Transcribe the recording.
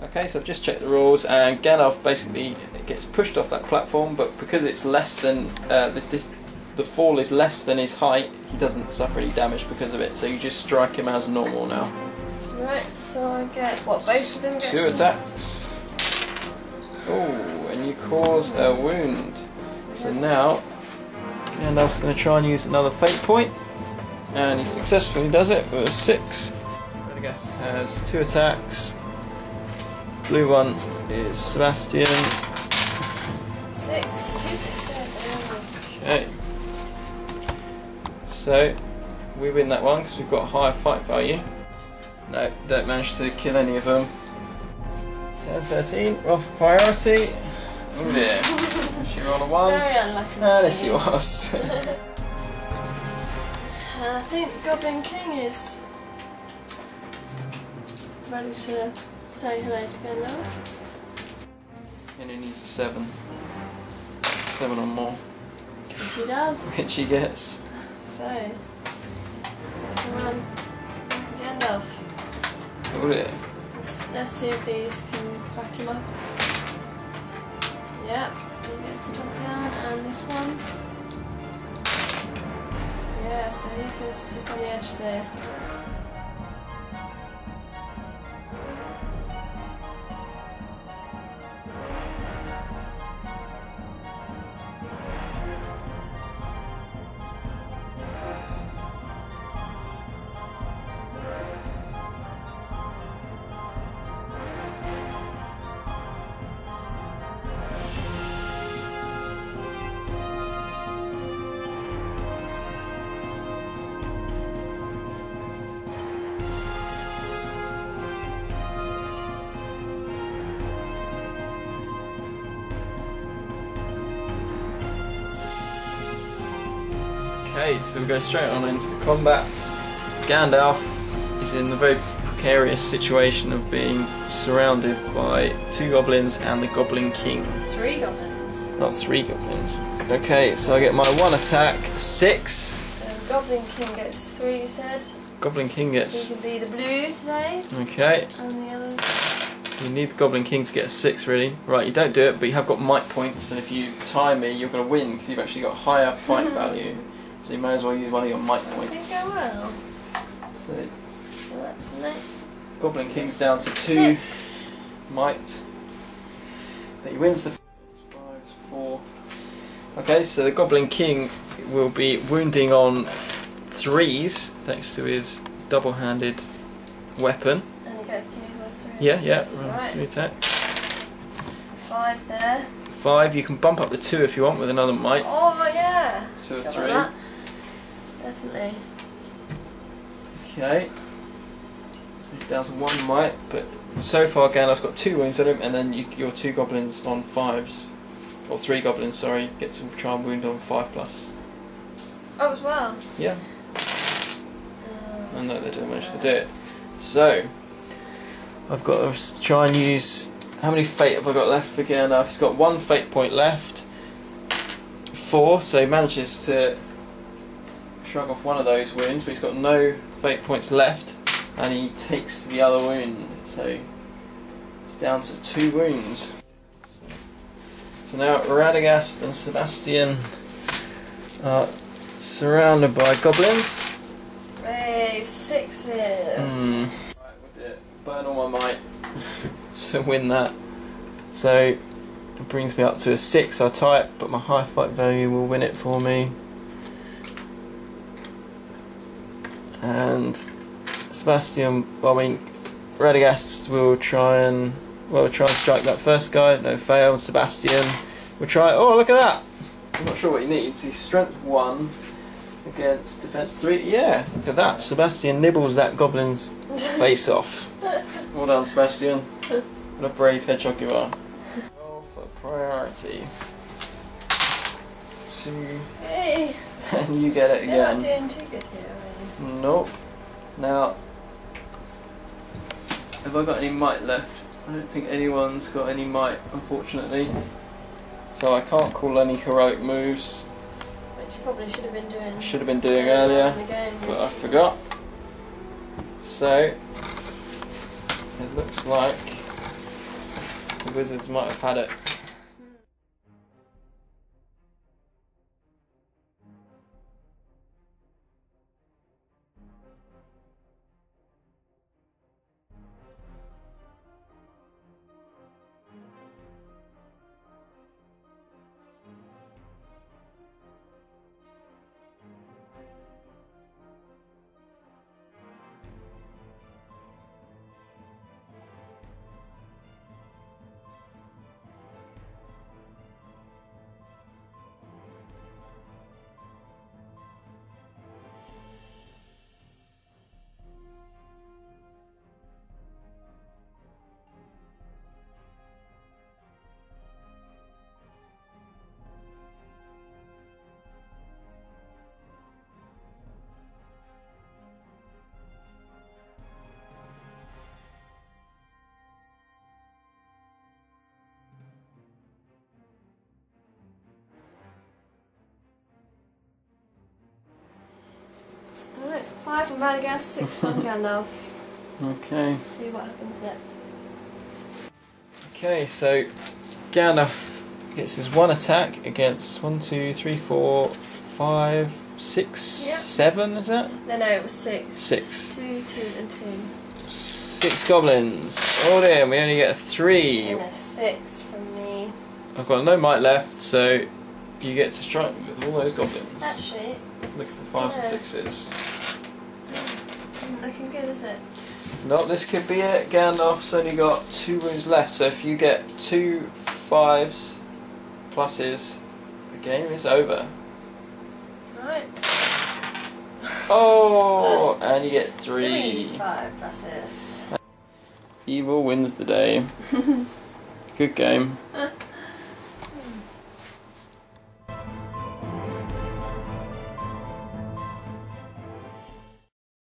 Okay, so I've just checked the rules, and Gandalf basically gets pushed off that platform, but because it's less than uh, the dis- the fall is less than his height, he doesn't suffer any damage because of it. So you just strike him as normal now. Right, so I get what both of them get. Two attacks. Oh, and you cause a wound. So now Gandalf's going to try and use another fate point, and he successfully does it with a six. Radagast has two attacks. Blue one is Sebastian. Six, two successes. Okay. So we win that one because we've got higher fight value. No, don't manage to kill any of them. 10, 13, roll for priority. Oh dear. She rolled a 1. Very unlucky. Ah, yes, he was. I think Goblin King is ready to say hello to Gandalf. and he needs a 7. 7 or more, She he does. which he gets. So, so come on, Gandalf. Oh dear. Let's, let's see if these can back him up. Yep, he gets him knocked down, and this one. Yeah, so he's going to sit on the edge there. Okay, so we go straight on into the combats. Gandalf is in the very precarious situation of being surrounded by two goblins and the Goblin King. Three goblins. Not three goblins. Okay, so I get my one attack, six. The Goblin King gets three, you said. Goblin King He gets. can be the blue today, Okay, and the others. you need the Goblin King to get a six, really. Right, you don't do it, but you have got might points, and if you tie me, you're going to win because you've actually got higher fight value. So you may as well use one of your might I think points. I will. So So that's nice Goblin King's down to two. six. might. But he wins the five, four. Okay, so the Goblin King will be wounding on threes thanks to his double-handed weapon. And he gets to use those three. Yeah, yeah, Right. three attack. Five there. Five. You can bump up the two if you want with another might. Oh yeah. So Got three. Definitely. Okay. So he's down to one might, but so far Gandalf's got two wounds on him, and then you, your two goblins on fives, or three goblins, sorry, get to try and wound on five plus. Oh, as well. Yeah. Uh, I know they don't manage to do it. So, I've got to try and use. How many fate have I got left for Gandalf? He's got one fate point left. Four, so he manages to shrug off one of those wounds, but he's got no fate points left, and he takes the other wound. So, it's down to two wounds. So, so now Radagast and Sebastian are surrounded by goblins. Hey, sixes. Hmm. Right, we'll. Burn all my might to win that. So it brings me up to a six. I tie it, but my high fight value will win it for me. And Sebastian, well, I mean, Radagast will try and well, try and strike that first guy. No fail. And Sebastian will try. Oh, look at that! I'm not sure what he needs. He's strength one against defense three. Yeah, look at that. Sebastian nibbles that goblin's face off. Well done, Sebastian. What a brave hedgehog you are. Roll for priority. Two, Hey, and you get it you're not again. doing too good here? Nope. Now, have I got any might left? I don't think anyone's got any might, unfortunately. So I can't call any heroic moves. Which you probably should have been doing. Should have been doing earlier earlier. in the game. but I forgot. So it looks like The wizards might have had it. Radagast, six on Gandalf. Okay. Let's see what happens next. Okay, so Gandalf gets his one attack against one, two, three, four, five, six, Yep. seven. Is that No, no, it was six. six? Two, two, and two. Six goblins. Oh dear, we only get a three. And a six from me. I've got no might left, so you get to strike with all those goblins. Actually, Looking for fives and sixes. Good, is it? No, this could be it. Gandalf's only got two wounds left, so if you get two fives pluses, the game is over. Alright. Oh, and you get Three. three. Five pluses. Evil wins the day. Good game.